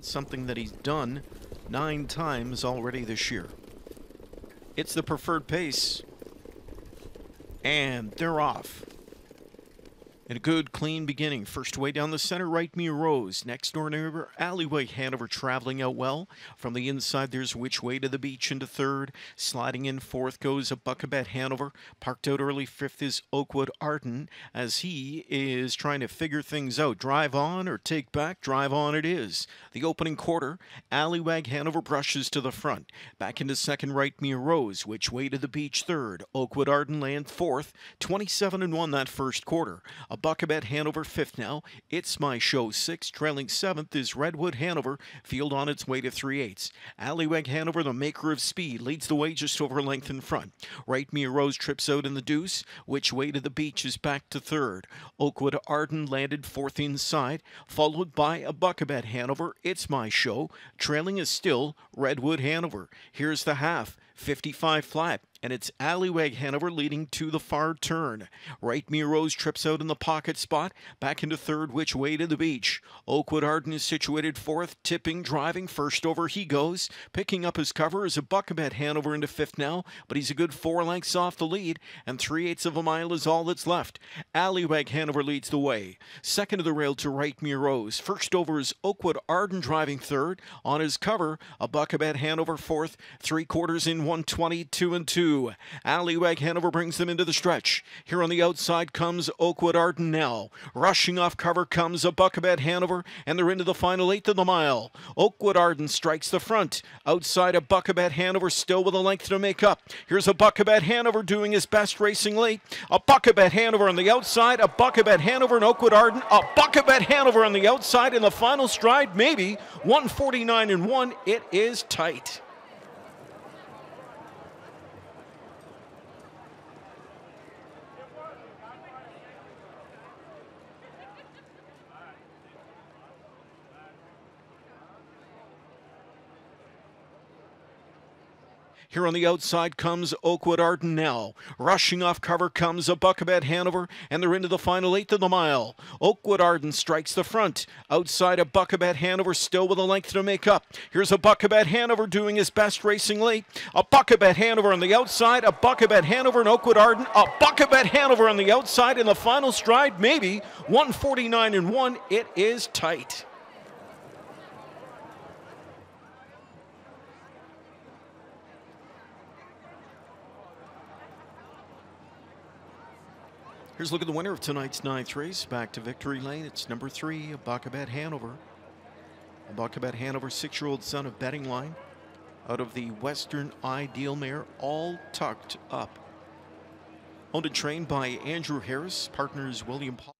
something that he's done nine times already this year. It's the preferred pace. And they're off. And a good, clean beginning. First way down the center, right me Rose. Next door neighbor, Alleywag Hanover traveling out well. From the inside, there's Which Way to the Beach into third. Sliding in fourth goes a Buckabet Hanover. Parked out early fifth is Oakwood Arden as he is trying to figure things out. Drive on or take back, drive on it is. The opening quarter, Alleywag Hanover brushes to the front. Back into second, right me Rose. Which Way to the Beach third. Oakwood Arden land fourth. 27 and 1 that first quarter. A Buckabet Hanover fifth now. It's My Show sixth. Trailing seventh is Redwood Hanover. Field on its way to three eighths. Alleywag Hanover, the maker of speed, leads the way just over length in front. Right Mia Rose trips out in the deuce. Which Way to the Beach is back to third. Oakwood Arden landed fourth inside, followed by a Buckabet Hanover. It's My Show. Trailing is still Redwood Hanover. Here's the half. 55 flat and it's Alleywag Hanover leading to the far turn. Right Me Rose trips out in the pocket spot, back into third, which way to the beach. Oakwood Arden is situated fourth, tipping, driving, first over he goes. Picking up his cover is a Buckabet Hanover into fifth now, but he's a good four lengths off the lead, and three eighths of a mile is all that's left. Alleywag Hanover leads the way. Second to the rail to Right Me Rose. First over is Oakwood Arden driving third. On his cover, a Buckabet Hanover fourth, three quarters in 122 and two two. Alleywag Hanover brings them into the stretch. Here on the outside comes Oakwood Arden now. Rushing off cover comes a Buckabet Hanover, and they're into the final eighth of the mile. Oakwood Arden strikes the front. Outside a Buckabet Hanover still with a length to make up. Here's a Buckabet Hanover doing his best racing late. A Buckabet Hanover on the outside, a Buckabet Hanover and Oakwood Arden, a Buckabet Hanover on the outside in the final stride, maybe 149 and 1. It is tight. Here on the outside comes Oakwood Arden now. Rushing off cover comes a Buckabet Hanover, and they're into the final eighth of the mile. Oakwood Arden strikes the front. Outside a Buckabet Hanover still with a length to make up. Here's a Buckabet Hanover doing his best racing late. A Buckabet Hanover on the outside, a Buckabet Hanover and Oakwood Arden, a Buckabet Hanover on the outside in the final stride, maybe 149 and 1. It is tight. Here's a look at the winner of tonight's ninth race. Back to victory lane. It's number three, Buckabet Hanover. Buckabet Hanover, six-year-old son of Betting Line, out of the Western Ideal Mare, all tucked up. Owned and trained by Andrew Harris, partners William Paul.